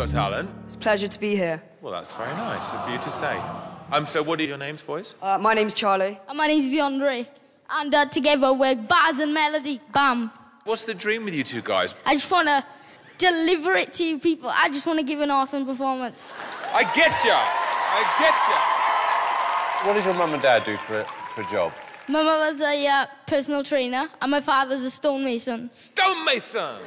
Got Talent. It's a pleasure to be here. Well, that's very nice of you to say. Um, so what are your names, boys? Uh, my name's Charlie. And my name's Leondre. And uh, together we're Bars and Melody. Bam. What's the dream with you two guys? I just want to deliver it to you people. I just want to give an awesome performance. I get ya! I get ya! What does your mum and dad do for a, for a job? My mother's a uh, personal trainer, and my father's a stonemason. Stonemason!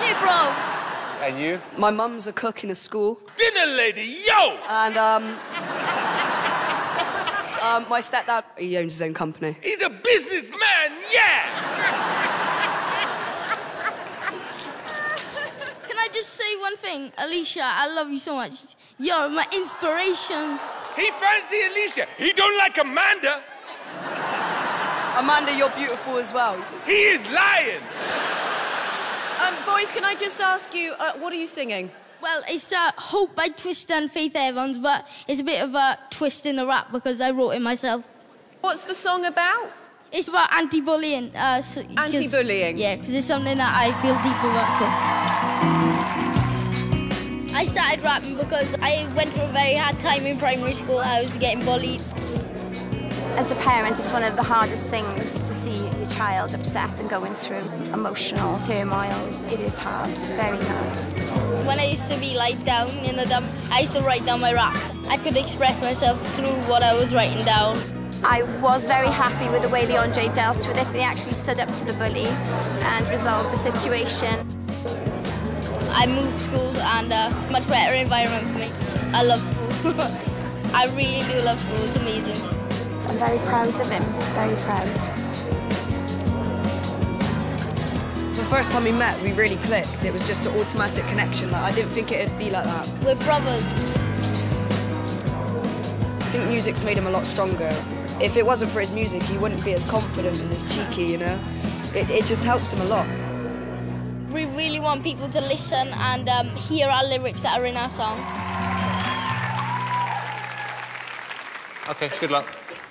Yeah, bro! And you? My mum's a cook in a school. Dinner lady, yo! And, um... um, my stepdad, he owns his own company. He's a businessman, yeah! Can I just say one thing? Alesha, I love you so much. You're my inspiration. He fancy Alesha. He don't like Amanda. Amanda, you're beautiful as well. He is lying. Um, boys, can I just ask you, uh, what are you singing? Well, it's uh, Hope by Twista and Faith Evans, but it's a bit of a twist in the rap because I wrote it myself. What's the song about? It's about anti-bullying. Uh, so, Anti-bullying? Yeah, because it's something that I feel deep about. So. I started rapping because I went through a very hard time in primary school. I was getting bullied. As a parent, it's one of the hardest things to see your child upset and going through emotional turmoil. It is hard, very hard. When I used to be like down in the dumps, I used to write down my raps. I could express myself through what I was writing down. I was very happy with the way Leondre dealt with it. They actually stood up to the bully and resolved the situation. I moved school and uh, it's a much better environment for me. I love school. I really do love school. It's amazing. I'm very proud of him, very proud. The first time we met, we really clicked. It was just an automatic connection. Like, I didn't think it'd be like that. We're brothers. I think music's made him a lot stronger. If it wasn't for his music, he wouldn't be as confident and as cheeky, you know? It, it just helps him a lot. We really want people to listen and um, hear our lyrics that are in our song. Okay, good luck.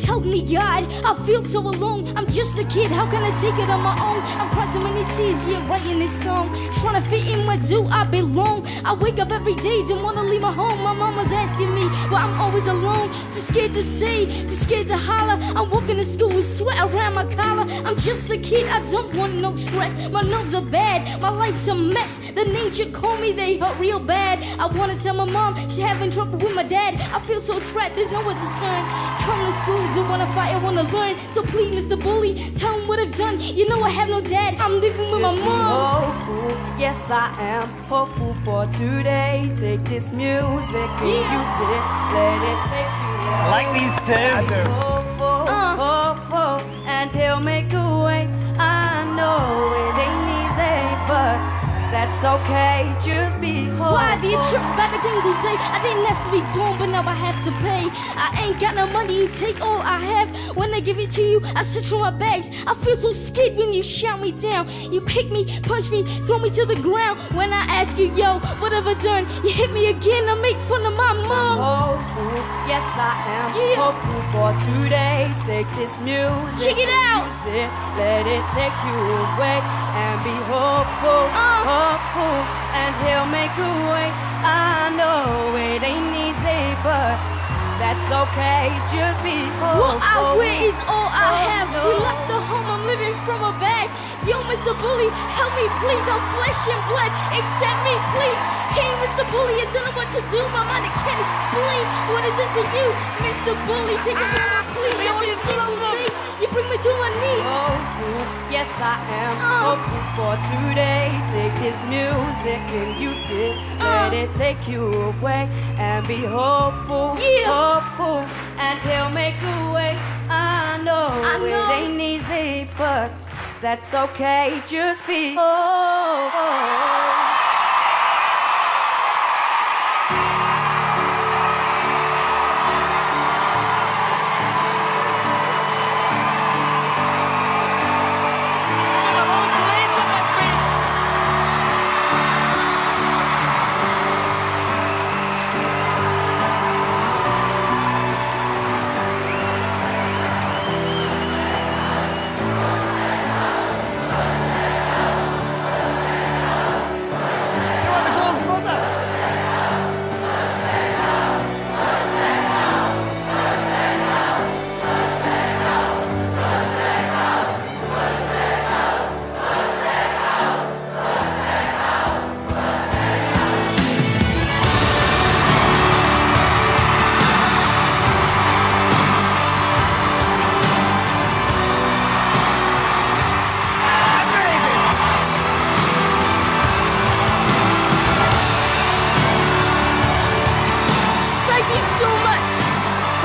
Please help me, God. I feel so alone. I'm just a kid. How can I take it on my own? I've cried too many tears, yeah, writing this song. Trying to fit in where do I belong? I wake up every day, don't wanna leave my home. My mama's asking me, but I'm always alone. Too scared to say, too scared to holler. I'm walking to school with sweat around my collar. I'm just a kid, I don't want no stress. My nerves are bad, my life's a mess. The nature call me, they hurt real bad. I wanna tell my mom she's having trouble with my dad. I feel so trapped, there's nowhere to turn. Come to school, don't wanna fight, I wanna learn. So please, Mr. Bully, tell him what I've done. You know I have no dad, I'm living with my Just be mom. hopeful, yes I am hopeful for today. Take this music and Yeah. use it, let it take you. I like these two. I do. Hopeful, Uh. hopeful, and he'll make a that's okay. Just be hopeful. Why the trip back a single day? I didn't have to be born, but now I have to pay. I ain't got no money, you take all I have. When I give it to you, I search through my bags. I feel so scared when you shout me down. You kick me, punch me, throw me to the ground. When I ask you, yo, what have I done? You hit me again, I make fun of my mom. Hopeful, yes I am Yeah. hopeful for today. Take this music, Check it out. it, let it take you away, and be hopeful, Uh. hopeful, and he'll make a way. I know it ain't easy, but that's okay. Just be hopeful. What I wear is all I Oh, have. We lost a home, I'm living from a bag. Yo, Mr. Bully, help me, please. I'm flesh and blood. Accept me, please. Hey, Mr. Bully, I don't know what to do. My mind I can't explain what I did to you. Mr. Bully, take a moment, please. Single day, you bring me to my knees. Hopeful, yes I am Uh. hopeful for today. Take this music and use it, let Uh. it take you away, and be hopeful, Yeah. hopeful, and he'll make a way. I know, I know. it ain't easy, but that's okay. Just be hopeful.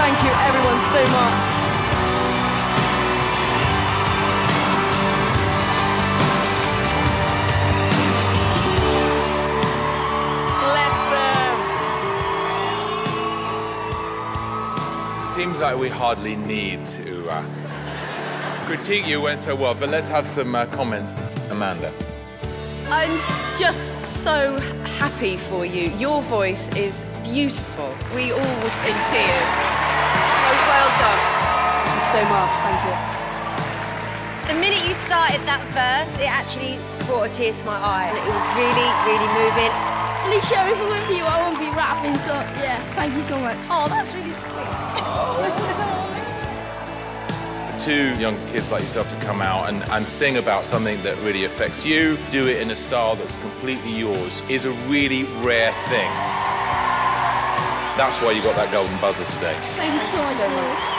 Thank you, everyone, so much. seems like we hardly need to uh, critique you went so well, but let's have some uh, comments. Amanda. I'm just so happy for you. Your voice is beautiful. We all were in tears so much. Thank you. The minute you started that verse, it actually brought a tear to my eye. It was really, really moving. Alesha, if it weren't for you, I wouldn't be rapping. So yeah, thank you so much. Oh, that's really sweet. For two young kids like yourself to come out and, and sing about something that really affects you, do it in a style that's completely yours, is a really rare thing. That's why you got that golden buzzer today. Thank you so much.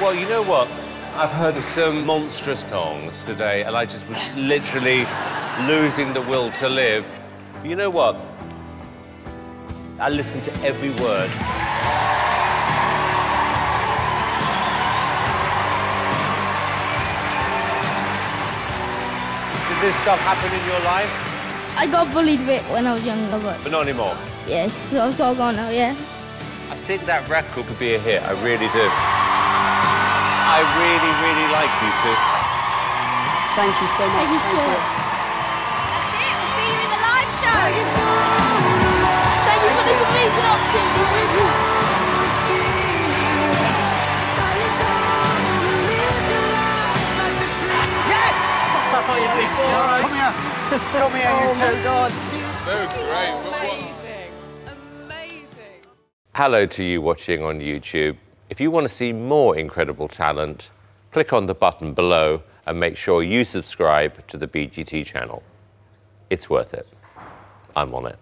Well, you know what? I've heard some monstrous songs today, and I just was literally losing the will to live. But you know what? I listened to every word. Did this stuff happen in your life? I got bullied a bit when I was younger, but But not anymore. yes, so it's all gone now. Yeah. I think that record could be a hit. I really do. I really, really like you two. Thank you so much. Thank you so much. That's it. We'll see you in the live show. Thank you for this amazing opportunity. Thank you. Come here. Come here, you oh, two. So great. What- what- Amazing. Amazing. Hello to you watching on YouTube. If you want to see more incredible talent, click on the button below and make sure you subscribe to the BGT channel. It's worth it. I'm on it.